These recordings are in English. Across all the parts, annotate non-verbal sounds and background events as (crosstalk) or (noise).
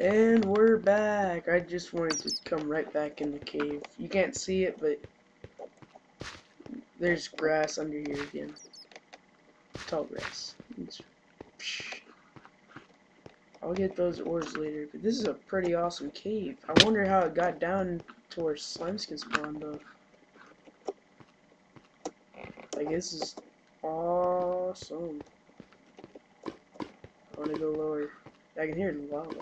And we're back. I just wanted to come right back in the cave. You can't see it, but there's grass under here again. Tall grass. I'll get those ores later, but this is a pretty awesome cave. I wonder how it got down to where slimes can spawn, though. Like this is awesome. I wanna go lower. I can hear lava.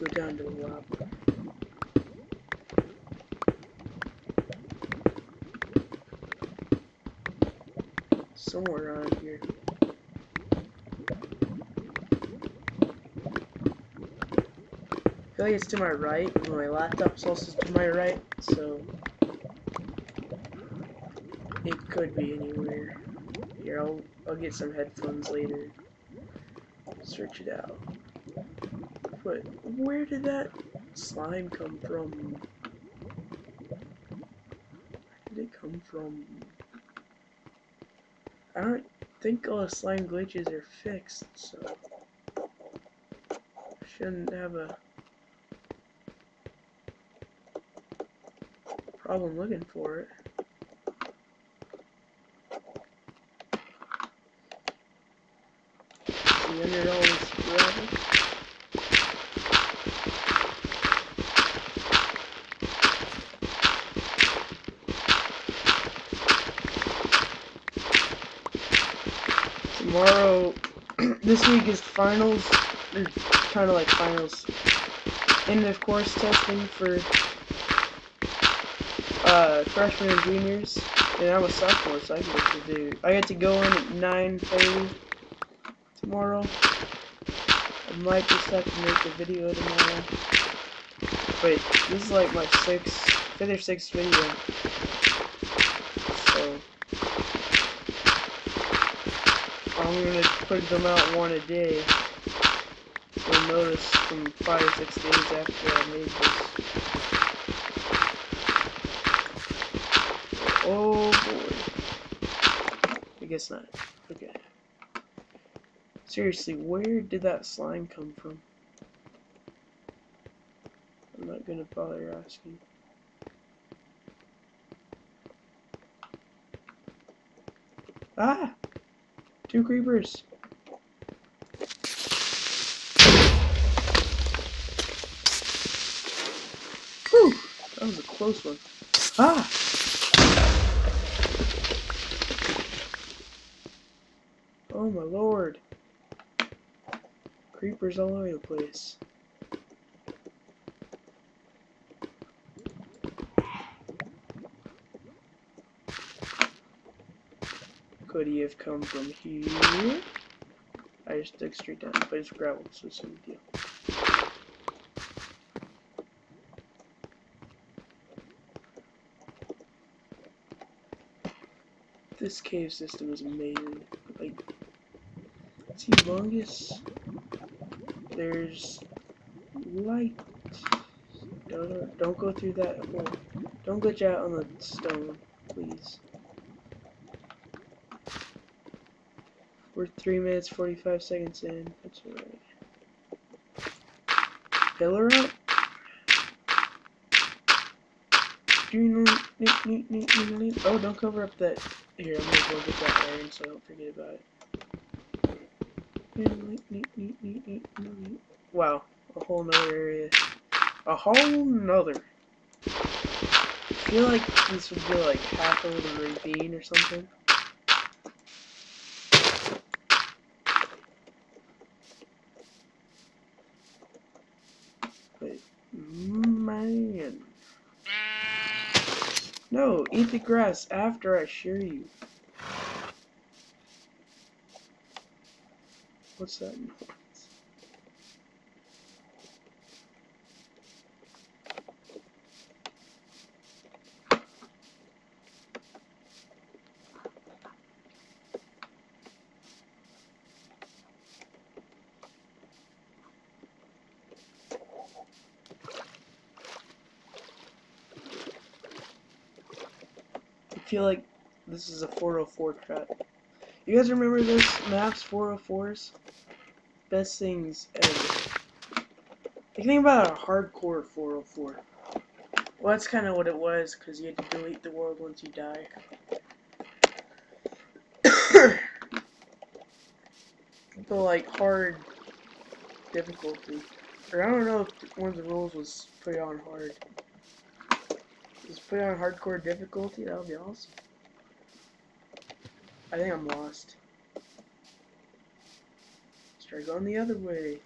Let's go down to the lava. Somewhere around here. I feel like it's to my right, and my laptop's also to my right, so it could be anywhere. Here, I'll I'll get some headphones later. Search it out. But where did that slime come from? Where did it come from? I don't think all the slime glitches are fixed, so shouldn't have a problem looking for it. Under all this. Tomorrow, (clears throat) this week is finals, kind of like finals, end of course testing for uh, freshmen and juniors, and I'm a sophomore, so I get to do. I get to go in at 9:30 tomorrow. I might just have to make a video tomorrow. Wait, this is like my sixth, fifth or sixth video. So I'm gonna put them out one a day. You'll notice from five or six days after I made this. Oh boy. I guess not. Okay. Seriously, where did that slime come from? I'm not gonna bother asking. Ah! Two creepers! Whew! That was a close one. Ah! Oh my lord. Creepers all over the place. Could he have come from here? I just dug straight down, but it's gravel, so it's no deal. This cave system is amazing. Like, it's humongous. There's light. Don't, don't go through that hole. Don't glitch out on the stone, please. We're 3 minutes 45 seconds in. That's alright. Pillar up? Oh, don't cover up that. Here, I'm gonna go get that iron so I don't forget about it. Wow, a whole nother area. A whole nother. I feel like this would be like half of the ravine or something. But, man. No, eat the grass after I shear you. What's that feel like this is a 404 trap. You guys remember this maps 404s? best things ever. Like, think about a hardcore 404. Well, that's kind of what it was, because you had to delete the world once you die. (coughs) the, like, hard difficulty. Or I don't know if one of the rules was put on hard. Just put on hardcore difficulty, that would be awesome. I think I'm lost. Let's try going the other way.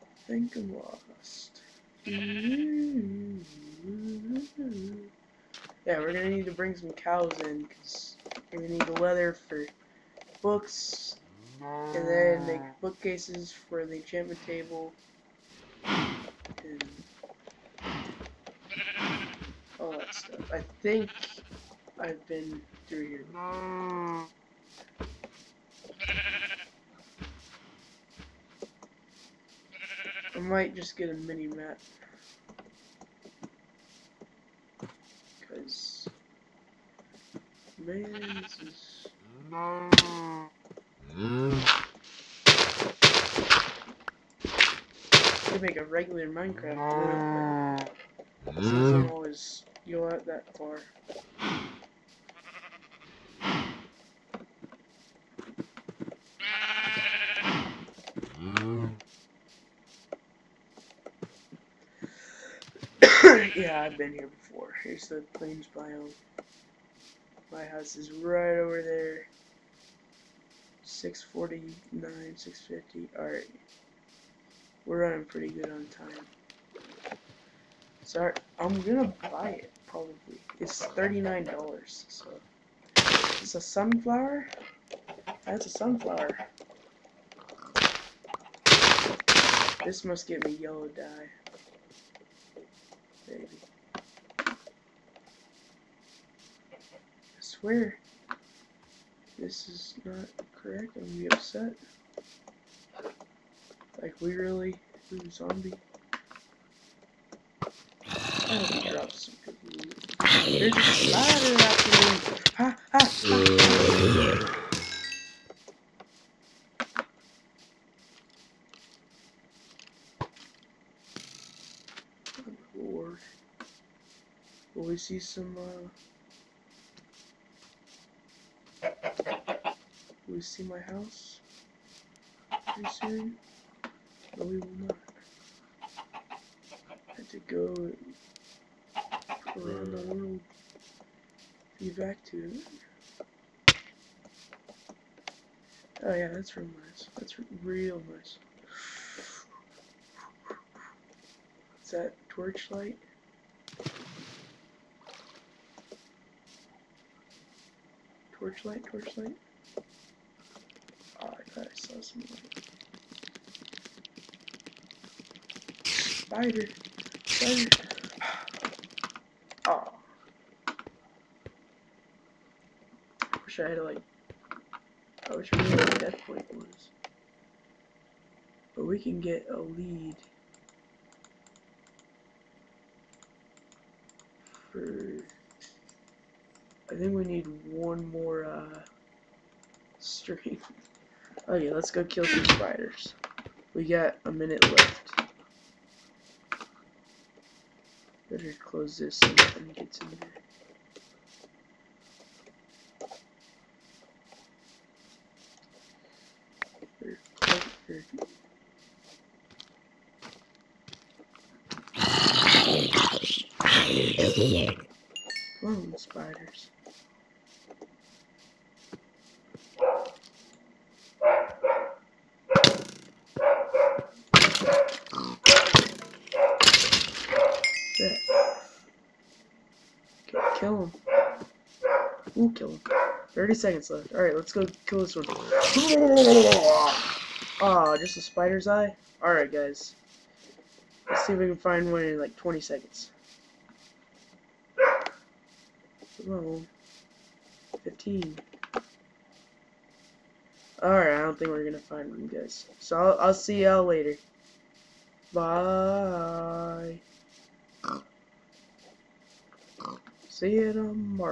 I think I'm lost. Mm-hmm. Yeah, we're gonna need to bring some cows in because we're need the leather for books and then make bookcases for the enchantment table and all that stuff. I think I've been through here. I might just get a mini map. Because, man, this is. Could make a regular Minecraft, mm. but it doesn't mm. always go out that far. Mm. (coughs) yeah, I've been here before. Here's the plains biome. My house is right over there. 649, 650. Alright. We're running pretty good on time. Sorry, I'm gonna buy it, probably. It's $39, so. It's a sunflower? That's a sunflower. This must give me yellow dye. Baby. I swear. This is not I'm be upset. Like, we really? Ooh, zombie. I hope he drops some good loot. There's a! Ha ha ha! Lord. Will we see some, uh... we see my house? Pretty soon? No, we will not. I had to go around the world. Be back to it. Oh yeah, that's real nice. That's real nice. Is that torchlight? Torchlight, torchlight? Some light. Spider! Spider! Oh. I Wish I had like I wish we knew what death point was. But we can get a lead for I think we need one more uh (laughs) stream. Oh, okay, let's go kill some spiders. We got a minute left. Better close this so nothing gets in there. (laughs) Come on, spiders. That. Okay, kill him. Ooh, kill him. 30 seconds left. Alright, let's go kill this one. Ah, just a spider's eye? Alright, guys. Let's see if we can find one in like 20 seconds. Come on. 15. Alright, I don't think we're gonna find one, guys. So I'll, I'll see y'all later. Bye. See you tomorrow.